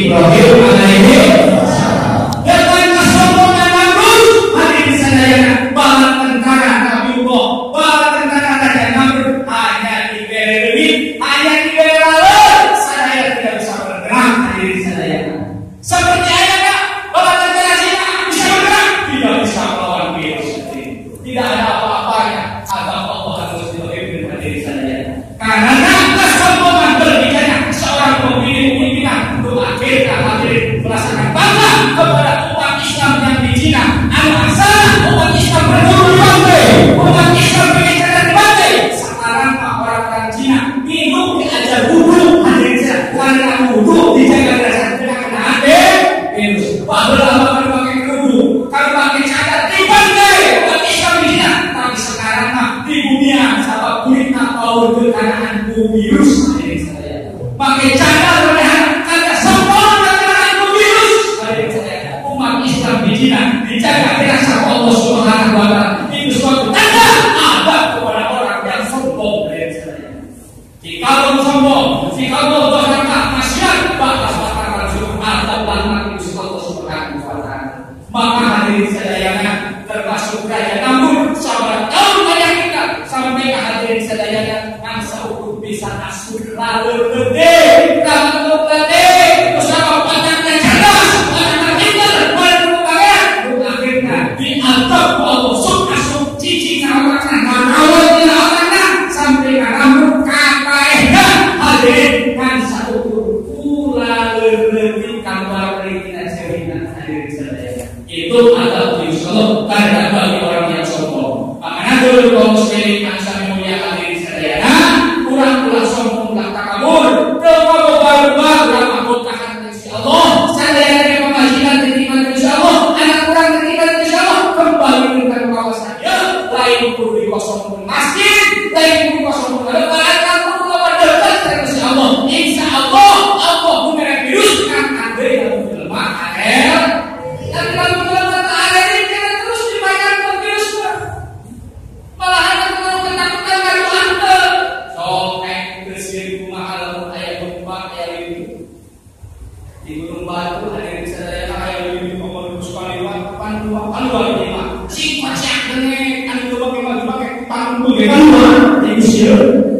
Ibrahim bisa masuk lalu gede, lalu este.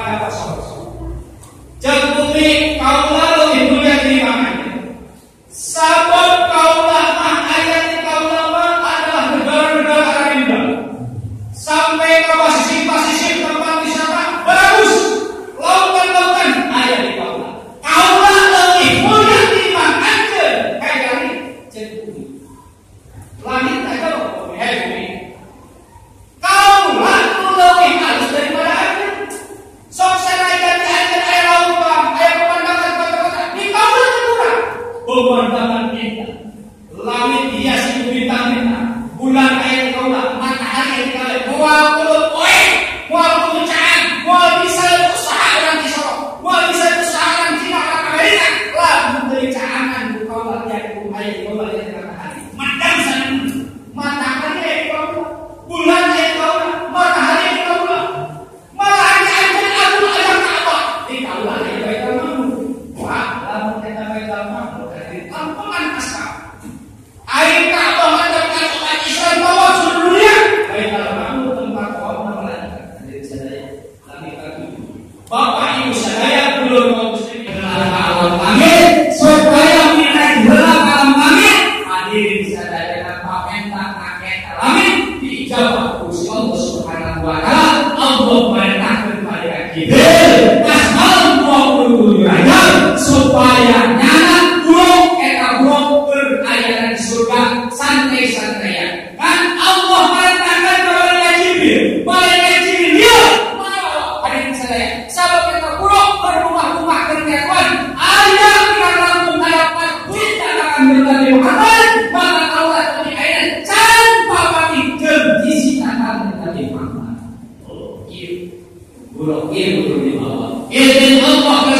Vai, kudu supaya nyaman burung eta buruk berayana di surga. Santai-santai ya. kan Allah mengatakan kepada Jibril malaikat Jibril ya ada yang saya sabab eta buruk berumah-rumah kerjakan ada yang langsung dapat kita akan bertanya Muhammad maka Allah tadi ayat can papati kebisi akan bertanya Muhammad buruk oh, iya buruk iya, di bawah. Allah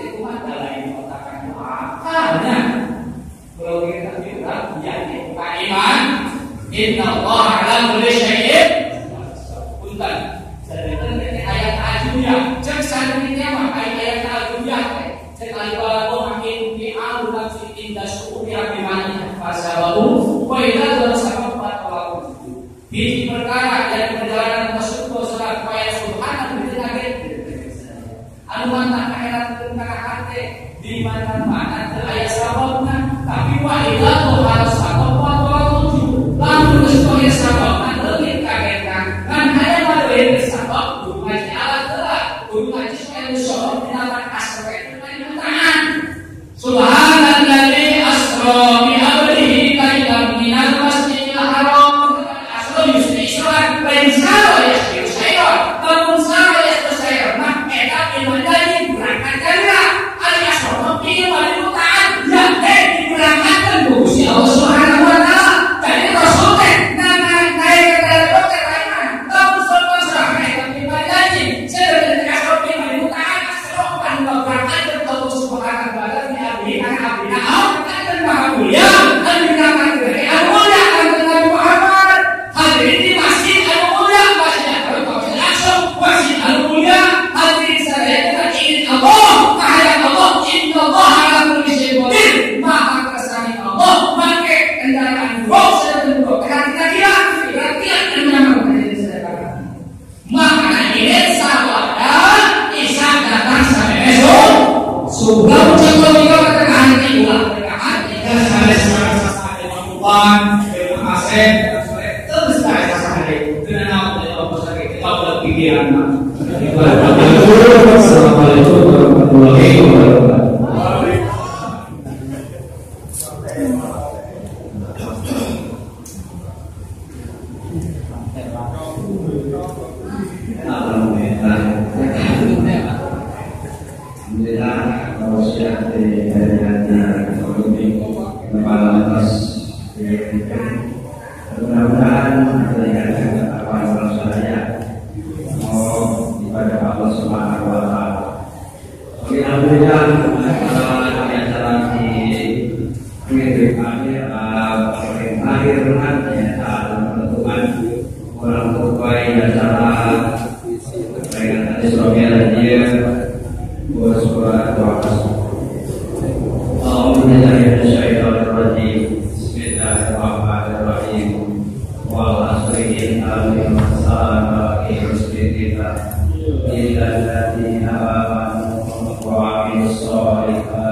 itu adalah yang meletakkan. Kalau kita tidak ya, iman, inna Allah ala kulli syai'in manfaat ayah sababna tapi wa'ila kepada Allah Subhanahu wa taala. Oke, alhamdulillah di acara di kami orang tua acara peringatan dia buat doa. Alhamdulillah. Bismillahirrahmanirrahim. إلا الذين آمنوا وعملوا الصالحات